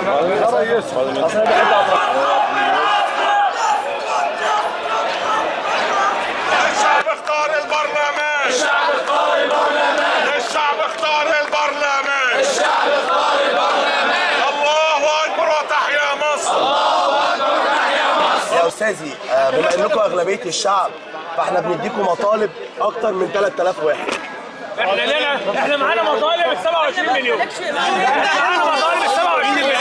ريس بحب الشعب اختار البرلمان الشعب اختار البرلمان الشعب اختار البرلمان الشعب اختار البرلمان الله أكبر وتحيا مصر. يا أستاذي آه، بما إنكم أغلبية الشعب فإحنا بنديكم مطالب أكتر من 3000 واحد. إحنا لنا إحنا معانا مطالب ال 27 مليون. إحنا معانا مطالب ال 27 مليون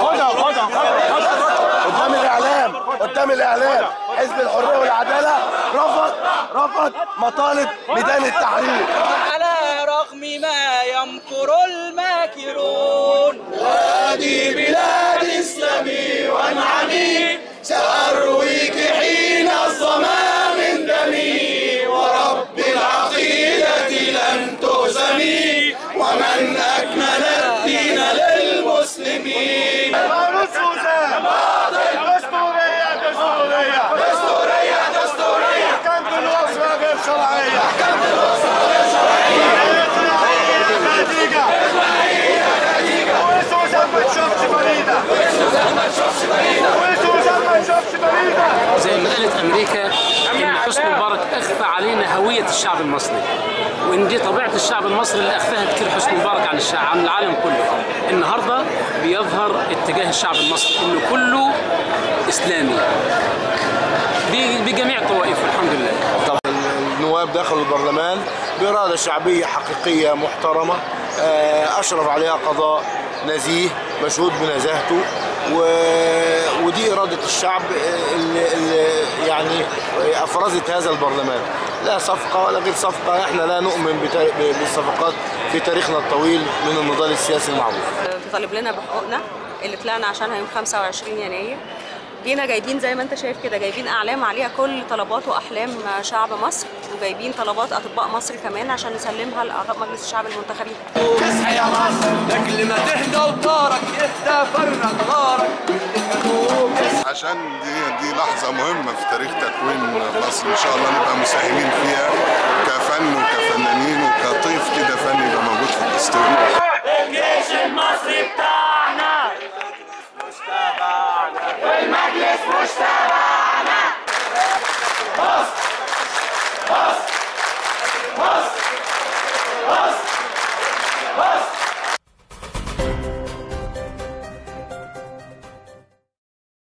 خدها خدها خدها قدام الاعلام قدام الإعلام. حزب الحرية والعدالة. رفض رفض مطالب ميدان التحرير. على رغم ما يمكر الماكرون. هذه بلاد إسلامي وانعمي سأرويك حين الظما من دمي. ورب العقيدة لن تهزمي ومن أكمل الدين للمسلمين. الوصفة غير شرعية كانت الوصفة غير شرعية خديجة وسوسن ما تشوفش وسوسن ما تشوفش فريدة زي ما قالت أمريكا إن حسني مبارك أخفى علينا هوية الشعب المصري. وإن دي طبيعة الشعب المصري اللي أخفاها كتير حسني مبارك عن الشعب عن العالم كله. النهارده بيظهر اتجاه الشعب المصري إنه كله إسلامي. ب- بجميع طبعا النواب دخلوا البرلمان بإرادة شعبية حقيقية محترمة آه، أشرف عليها قضاء نزيه مشهود بنزاهته و... ودي إرادة الشعب اللي, اللي يعني أفرزت هذا البرلمان. لا صفقة ولا غير صفقة إحنا لا نؤمن بالصفقات في تاريخنا الطويل من النضال السياسي المعروف. بيطالب لنا بحقوقنا اللي طلعنا عشانها يوم 25 يناير. جينا جايبين زي ما انت شايف كده جايبين اعلام عليها كل طلبات واحلام شعب مصر وجايبين طلبات اطباء مصر كمان عشان نسلمها لاعضاء مجلس الشعب المنتخبين. اصحى يا مصر لكل ما تهدى وطارك اهدى فرق غارك عشان دي دي لحظة مهمة في تاريخ تكوين مصر. إن شاء الله نبقى مساهمين فيها كفن وكفنانين وكطيف frustrar.